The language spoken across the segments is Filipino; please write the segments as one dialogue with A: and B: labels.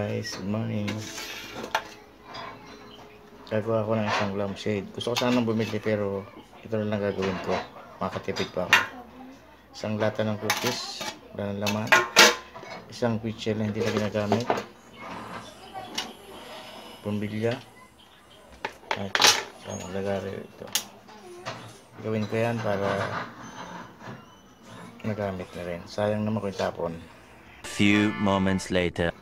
A: Guys, good morning. Gagawa ko ng isang lampshade. Gusto ko sanang bumili pero ito na lang gagawin ko. Makatipid pa ako. Isang lata ng cookies, wala ng laman. Isang pitcher na hindi na ginagamit. Bumbilya. At isang lagari ito. Gawin ko yan para nagamit na rin. Sayang naman kung itapon.
B: Few moments later.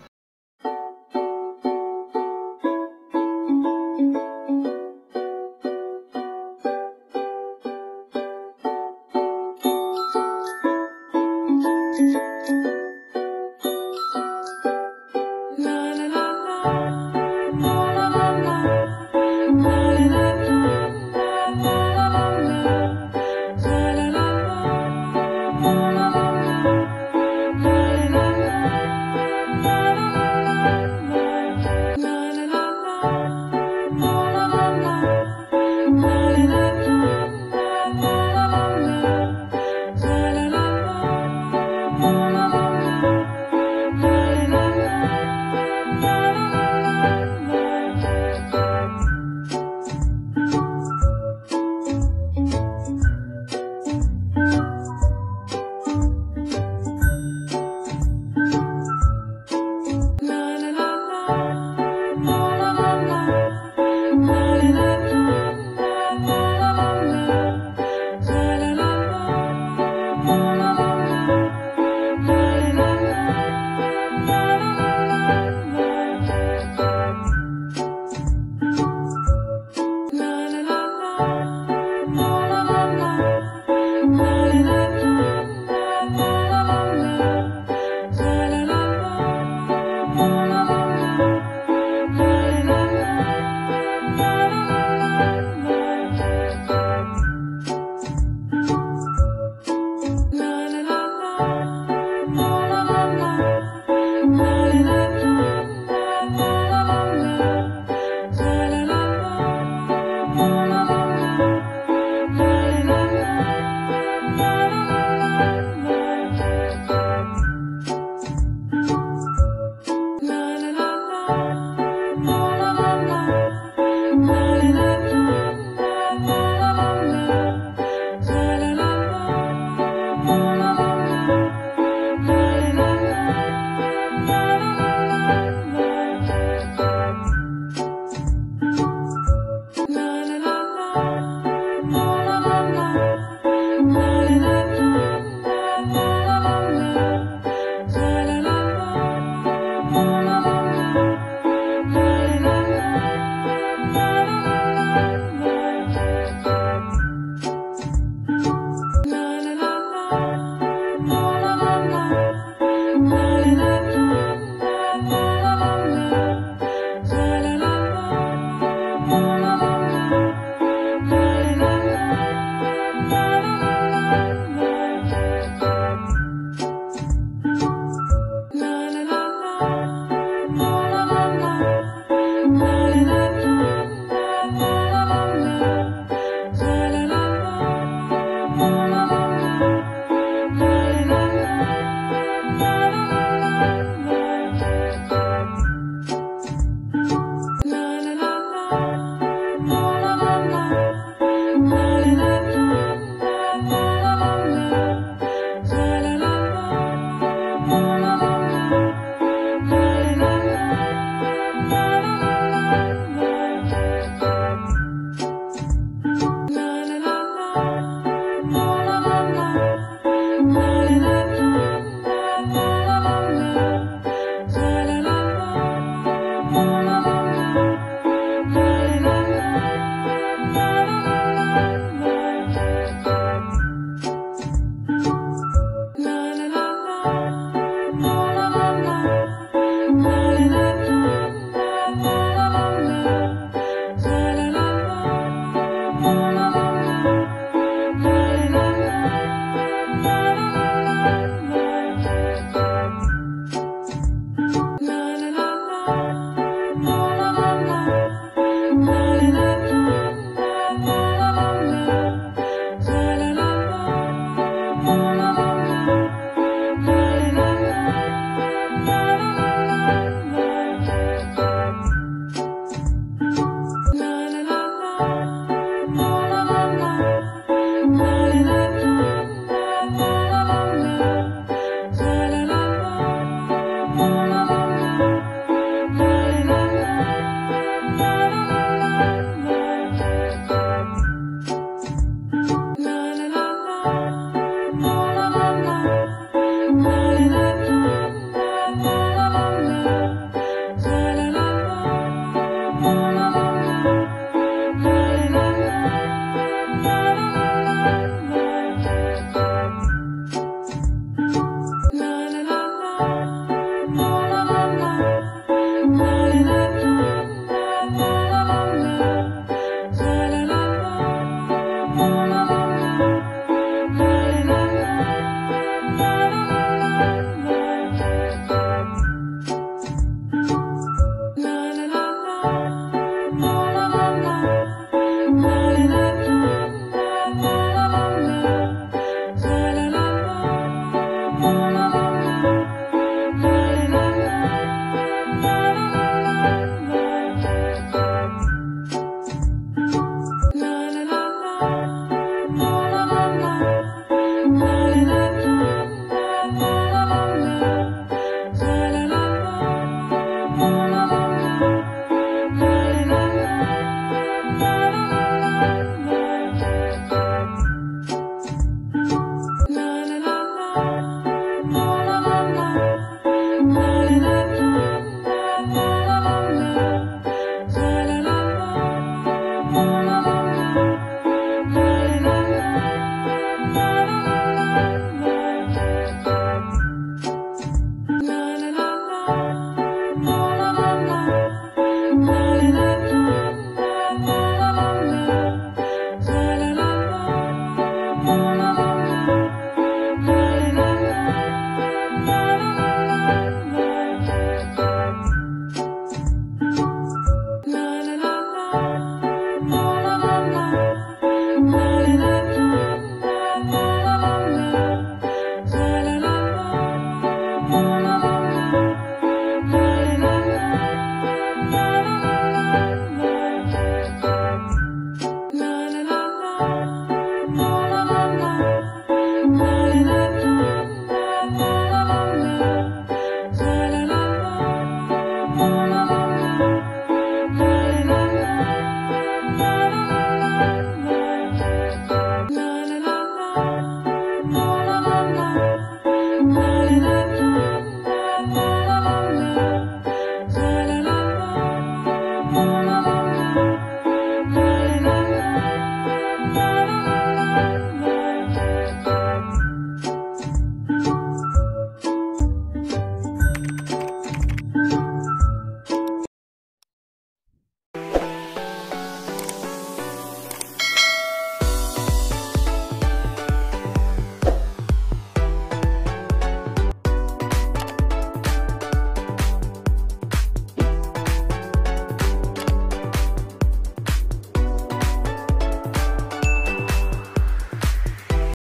B: Thank you.